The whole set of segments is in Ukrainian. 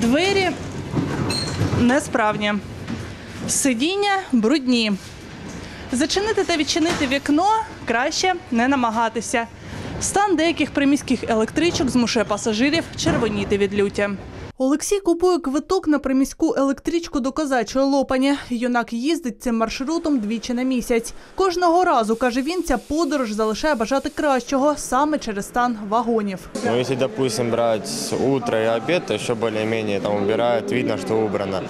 Двері несправні. Сидіння брудні. Зачинити та відчинити вікно краще не намагатися. Стан деяких приміських електричок змушує пасажирів червоніти від люті. Олексій купує квиток на приміську електричку до козачої лопані. Юнак їздить цим маршрутом двічі на місяць. Кожного разу, каже він, ця подорож залишає бажати кращого саме через стан вагонів. Ну, якщо, допустим, брать утро і обід, то еще більш-менш там убирают, видно, що убрано.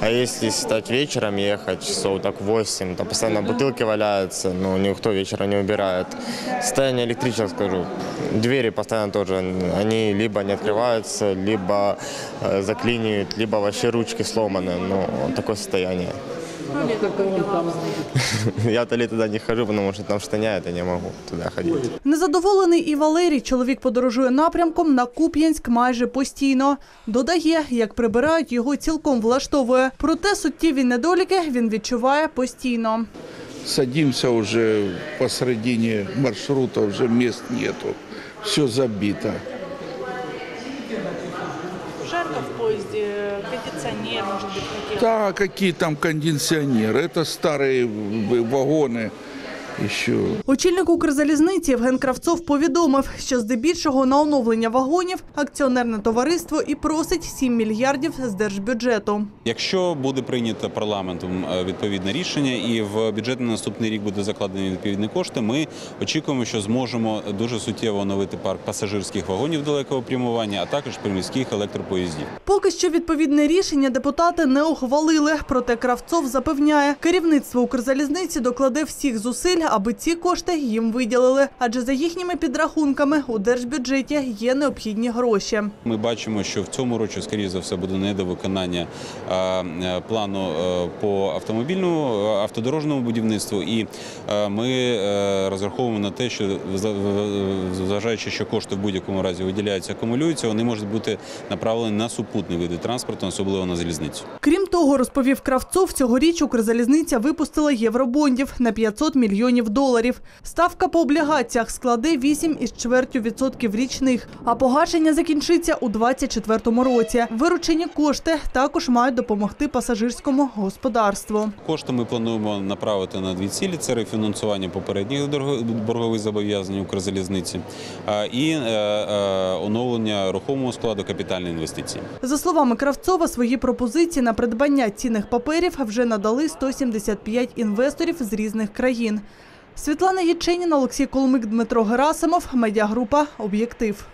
А если стать вечером ехать, часов так 8, то постоянно бутылки валяются, ну, никто вечером не убирает. Состояние электричества, скажу, двери постоянно тоже, они либо не открываются, либо э, заклинивают, либо вообще ручки сломаны, ну, вот такое состояние. Я то ли туда не хожу, потому что там штаняет, я не могу туда ходить. Незадоволений і Валерій. Чоловік подорожує напрямком на Куп'янськ майже постійно. Додає, як прибирають, його цілком влаштовує. Проте суттєві недоліки він відчуває постійно. Садимся уже посредине маршрута, уже мест нету. Все забито Жарко в поїзді, кондиціонер, може бути Да, какие там кондиционеры? Это старые в- вагоны еще. Очільник Укрзалізниці Євген Кравцов повідомив, що здебільшого на оновлення вагонів акціонерне товариство і просить 7 мільярдів з держбюджету. Якщо буде прийнято парламентом е, відповідне рішення і в бюджет на наступний рік буде закладені відповідні кошти, ми очікуємо, що зможемо дуже суттєво оновити парк пасажирських вагонів далекого прямування, а також приміських електропоїздів. Поки що відповідне рішення депутати не ухвалили. Проте Кравцов запевняє, керівництво Укрзалізниці докладе всіх зусиль, аби ці кошти їм виділили. Адже за їхніми підрахунками у держбюджеті є необхідні гроші. Ми бачимо, що в цьому році, скоріше за все, буде недовиконання е, плану е, по автомобільному е, автодорожному будівництву, і ми розраховуємо на те, що зважаючи, що кошти в будь-якому разі виділяються, акумулюються, вони можуть бути направлені на супутні види транспорту, особливо на залізницю. Крім того, розповів Кравцов, цьогоріч Укрзалізниця випустила євробондів на 500 мільйонів доларів. Ставка по облігаціях складе 8 із чвертю відсотків річних, а погашення закінчиться у 2024 році. Виручені кошти також мають допомогти пасажирському господарству. Кошти ми плануємо направити на дві цілі: це рефінансування попередніх боргових зобов'язань Укрзалізниці і е, е, оновлення рухомого складу капітальної інвестиції. За словами Кравцова, свої пропозиції на придбання цінних паперів вже надали 175 інвесторів з різних країн. Світлана Єчиніна, Олексій Коломик, Дмитро Герасимов, медіагрупа «Об'єктив».